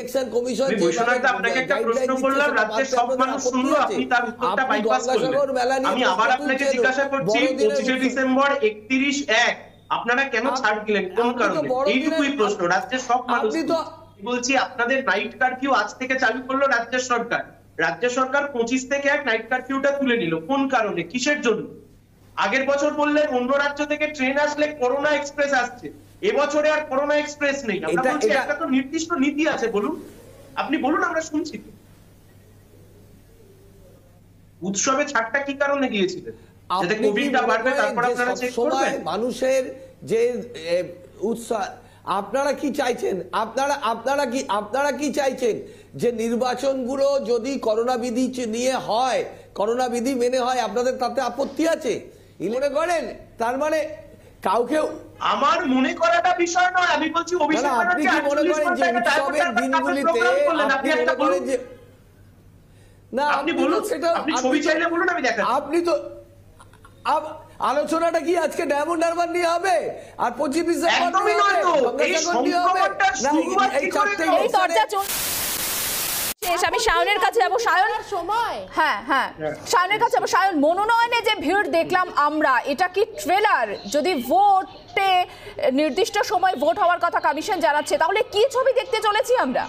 Election commission আপনাকে একটা প্রশ্ন করলাম রাজ্যের সব মানুষ শুনলো আপনি তার উত্তরটা বাইপাস করলেন আমি আবার আপনাকে জিজ্ঞাসা করছি পঁচিশে ডিসেম্বর একত্রিশ এক। আপনারা কেন ছাড় দিলেন? কোন কারণে? এইটুকুই প্রশ্ন। রাজ্যের সব মানুষ বলছি আপনাদের নাইট কারফিউ আজ থেকে চালু করল রাজ্যের সরকার। রাজ্য সরকার পঁচিশ থেকে এক নাইট কারফিউটা তুলে নিল। কোন কারণে? কিসের জন্য? আগের বছর বললেন অন্য রাজ্য থেকে ট্রেন আসলে করোনা এক্সপ্রেস আসছে। এবছরে আর করোনা এক্সপ্রেস নেই। আমরা বলছি একটা তো নির্দিষ্ট নীতি আছে বলুন। আপনি বলুন আমরা শুনছি। উৎসবে ছাড়টা কি কারণে দিয়েছিলেন যাতে কোভিডটা বাড়বে তারপর যে আপনারা চেক করবেন? মানুষের যে উৎসাহ আপনারা কি চাইছেন? আপনারা আপনারা কি আপনারা কি চাইছেন? যে নির্বাচনগুলো যদি করোনা বিধি নিয়ে হয় করোনা বিধি মেনে হয় আপনাদের তাতে আপত্তি আছে? ই মনে করেন? তার মানে কাউকে আমার মনে করাটা বিষয় নয় আমি বলছি অভিষেক না, আপনি কি মনে করেন যে উৎসবের দিনগুলিতে আপনি করেন যে না আপনি তো বলুন, সেটা আপনি ছবি চাইলে বলুন, আমি দেখাচ্ছি। আপনি তো আলোচনাটা কি আজকে ডায়মন্ড হারবার নিয়ে হবে? আর পঁচিশ ডিসেম্বর একদমই নিয়ে হবে। এই চর্চা চল শেষ আমি সায়নের কাছে যাব। সায়ন সময়। হ্যাঁ হ্যাঁ। হ্যাঁ। সায়নের কাছে যাব। সায়ন মনোনয়নে যে ভিড় দেখলাম আমরা এটা কি ট্রেলার যদি ভোটে নির্দিষ্ট সময় ভোট হওয়ার কথা কমিশন জানাচ্ছে তাহলে কি ছবি দেখতে চলেছি আমরা?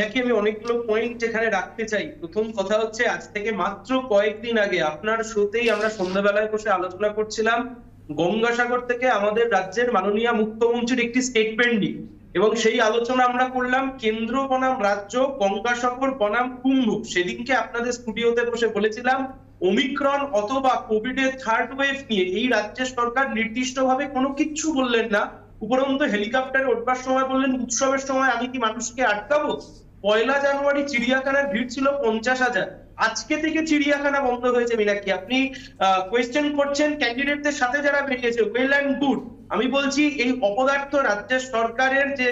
নাকি আমি অনেকগুলো পয়েন্ট এখানে রাখতে চাই। প্রথম কথা হচ্ছে আজ থেকে মাত্র কয়েকদিন আগে আপনার শোতেই আমরা সন্ধ্যাবেলায় বসে আলোচনা করছিলাম গঙ্গাসাগর থেকে আমাদের রাজ্যের মাননীয় মুখ্যমন্ত্রীর একটি স্টেটমেন্ট নিয়ে। এবং সেই আলোচনা আমরা করলাম কেন্দ্র বনাম রাজ্য, গঙ্গাসাগর বনাম কুম্ভ সেদিনকে আপনাদের স্টুডিওতে বসে বলেছিলাম, ওমিক্রন অথবা কোভিডের থার্ড ওয়েভ নিয়ে এই রাজ্যের সরকার নির্দিষ্টভাবে কোনো কিচ্ছু বললেন না। উপরন্তু হেলিকপ্টারে উঠবার সময় বললেন, উৎসবের সময় আমি কি মানুষকে আটকাবো? পয়লা জানুয়ারি চিড়িয়াখানার ভিড় ছিল পঞ্চাশ হাজার। আজকে থেকে চিড়িয়াখানা বন্ধ হয়েছে, মিনাক্ষী। আপনি কোয়েশ্চেন করছেন ক্যান্ডিডেটদের সাথে যারা বেরিয়েছে ওয়েল অ্যান্ড গুড আমি বলছি, এই অপদার্থ রাজ্যের সরকারের যে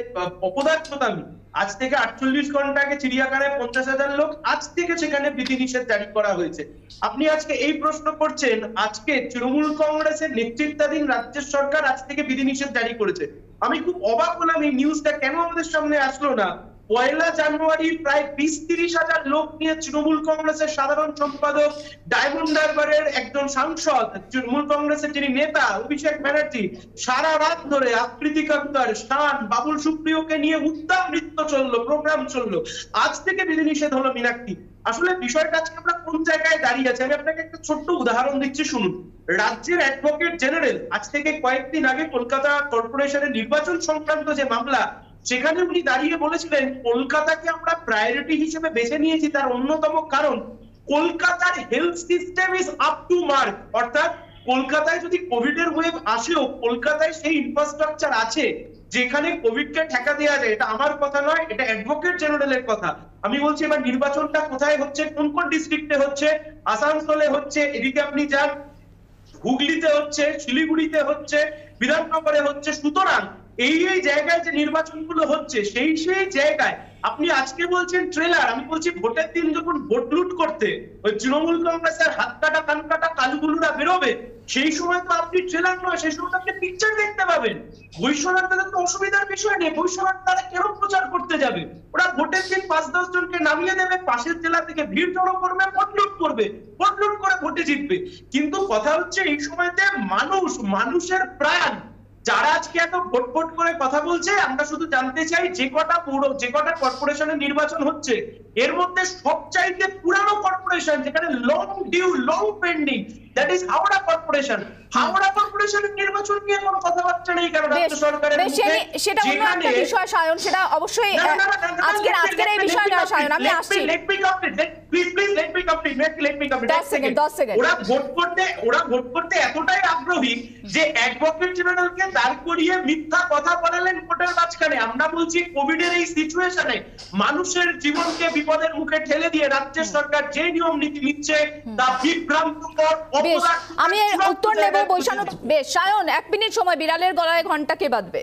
অপদার্থতামি আজ থেকে আটচল্লিশ ঘণ্টা আগে চিড়িয়াখানায় পঞ্চাশ হাজার লোক, আজ থেকে সেখানে বিধিনিষেধ জারি করা হয়েছে। আপনি আজকে এই প্রশ্ন করছেন, আজকে তৃণমূল কংগ্রেসের নেতৃত্বাধীন রাজ্যের সরকার আজ থেকে বিধিনিষেধ জারি করেছে। আমি খুব অবাক হলাম, এই নিউজটা কেন আমাদের সামনে আসলো না? পয়লা জানুয়ারি প্রায় বিশ তিরিশ হাজার লোক নিয়ে তৃণমূল কংগ্রেসের সাধারণ সম্পাদক ডায়মন্ড হারবারের একজন সাংসদ, তৃণমূল কংগ্রেসের যিনি নেতা অভিষেক ব্যানার্জি, সারা রাত ধরে আকৃতি কান্তার শান বাবুল সুপ্রিয়কে নিয়ে উত্তম নৃত্য চলল প্রোগ্রাম চলল। আজ থেকে বিধিনিষেধ হলো মীনাক্ষী। আসলে বিষয়টা আজকে আমরা কোন জায়গায় দাঁড়িয়ে আছি? আমি আপনাকে একটা ছোট্ট উদাহরণ দিচ্ছি, শুনুন। রাজ্যের অ্যাডভোকেট জেনারেল আজ থেকে কয়েকদিন আগে কলকাতা কর্পোরেশনের নির্বাচন সংক্রান্ত যে মামলা সেখানে উনি দাঁড়িয়ে বলেছিলেন, কলকাতাকে আমরা প্রায়োরিটি হিসেবে বেছে নিয়েছি, তার অন্যতম কারণ কলকাতার health system is up to mark অর্থাৎ কলকাতায় যদি কোভিড এর ওয়েভ আসেও, কলকাতায় সেই ইনফ্রাস্ট্রাকচার আছে যেখানে কোভিডকে ঠেকা দেওয়া যায়, এটা আমার কথা নয়, এটা অ্যাডভোকেট জেনারেলের কথা। আমি বলছি এবার নির্বাচনটা কোথায় হচ্ছে, কোন কোন ডিস্ট্রিক্টে হচ্ছে, আসানসোলে হচ্ছে, এদিকে আপনি যান, হুগলিতে হচ্ছে, শিলিগুড়িতে হচ্ছে, বিধাননগরে হচ্ছে, সুতরাং এই এই জায়গায় যে নির্বাচনগুলো হচ্ছে, সেই সেই জায়গায় আপনি আজকে বলছেন ট্রেলার আমি বলছি ভোটের দিন যখন ভোট লুট করতে ওই তৃণমূল কংগ্রেসের হাত কাটা, কান কাটা কালুগুলুরা বেরোবে, সেই সময় তো আপনি ট্রেলার নয়, সেই সময় তো আপনি পিকচার দেখতে পাবেন। বৈশ্বনাথ তাদের তো অসুবিধার বিষয় নেই, বৈশ্বনাথ তারা কেন প্রচার করতে যাবে? ওরা ভোটের দিন পাঁচ, দশ জনকে নামিয়ে দেবে, পাশের জেলা থেকে ভিড় জড়ো করবে, ভোট লুট করবে, ভোট লুট করে ভোটে জিতবে। কিন্তু কথা হচ্ছে এই সময়তে মানুষ, মানুষের প্রাণ যারা আজকে এত ভোট ভোট করে কথা বলছে, আমরা শুধু জানতে চাই যে কটা পৌর যে কটা কর্পোরেশনের নির্বাচন হচ্ছে। এর মধ্যে সবচাইতে পুরানো কর্পোরেশন যেখানে long due long pending that is Howrah corporation Howrah কর্পোরেশনের নির্বাচন নিয়ে কোনো কথাবার্তা নেই কারণ রাজ্য সরকারের সেটা অন্য একটা বিষয় সায়ন সেটা অবশ্যই আজকের আজকের এই বিষয় না সায়ন আমি আসছি please, please, let me complete, let me- let me complete, দশ এক সেকেন্ড, second। দশ সেকেন্ড। ওরা ভোট করতে ওরা ভোট করতে এতটাই আগ্রহী যে অ্যাডভোকেট জেনারেলকে দাঁড় করিয়ে মিথ্যা কথা বলালেন ভোটের মাঝখানে আমরা বলছি কোভিড এর এই সিচুয়েশনে মানুষের জীবনকে বিপদের মুখে ঠেলে দিয়ে রাজ্যের সরকার যে নিয়ম নীতি নিচ্ছে তা বিভ্রান্তকর অপরাধ আমি উত্তর নেব বৈশানু বেশ সায়ন এক মিনিট সময় বিড়ালের গলায় ঘণ্টা কে বাঁধবে?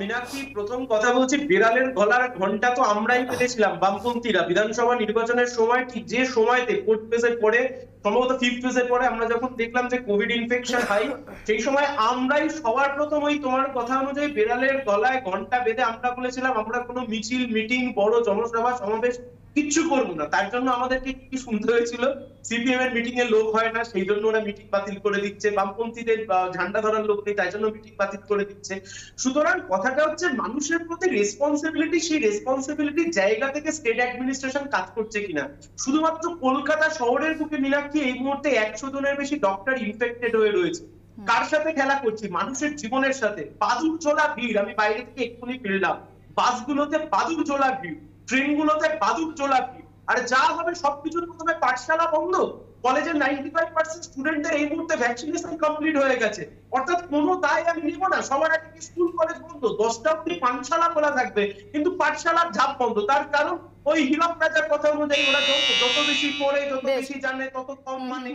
মীনাক্ষী, প্রথম কথা বলছি, বিড়ালের গলার ঘণ্টা তো আমরাই পেতেছিলাম, বামপন্থীরা। বিধানসভা নির্বাচনের সময় ঠিক যে সময়তে ফোর্থ ফেজের পরে, সম্ভবত ফিফথ ফেজের পরে আমরা যখন দেখলাম যে কোভিড ইনফেকশন হাই সেই সময় আমরাই সবার প্রথম ওই তোমার কথা অনুযায়ী বিড়ালের গলায় ঘণ্টা বেঁধে আমরা বলেছিলাম, আমরা কোনো মিছিল মিটিং বড় জনসভা, সমাবেশ কিচ্ছু করব না। তার জন্য আমাদেরকে কি শুনতে হয়েছিল? সিপিএম এর মিটিং এ লোক হয় না সেই জন্য ওরা মিটিং বাতিল করে দিচ্ছে। বামপন্থীদের ঝান্ডা ধরার লোক নেই তাই জন্য মিটিং বাতিল করে দিচ্ছে। সুতরাং কথাটা হচ্ছে মানুষের প্রতি রেসপন্সিবিলিটি সেই রেসপন্সিবিলিটির জায়গা থেকে স্টেট অ্যাডমিনিস্ট্রেশন কাজ করছে কিনা। শুধুমাত্র কলকাতা শহরের বুকে মীনাক্ষী এই মুহূর্তে একশো জনের বেশি ডক্টর ইনফেক্টেড হয়ে রয়েছে। কার সাথে খেলা করছি? মানুষের জীবনের সাথে। বাদুর চোলা ভিড় আমি বাইরে থেকে এক্ষুনি ফিরলাম। বাসগুলোতে বাদুর চোলা ভিড়। ট্রেনগুলোতে বাদুর ভিড়। আর যা হবে সবকিছুর প্রথমে পাঠশালা বন্ধ। কলেজের নাইনটি ফাইভ পার্সেন্ট স্টুডেন্টদের এই মুহূর্তে ভ্যাকসিনেশন কমপ্লিট হয়ে গেছে। অর্থাৎ কোনো দায় আমি নিব না। সবার আগে স্কুল কলেজ বন্ধ? দশটা অব্দি পাঠশালা খোলা থাকবে। কিন্তু পাঠশালার ঝাপ বন্ধ। তার কারণ ওই হীরক রাজার কথা অনুযায়ী ওরা যত যত বেশি পড়ে যত বেশি। জানে তত কম মানে।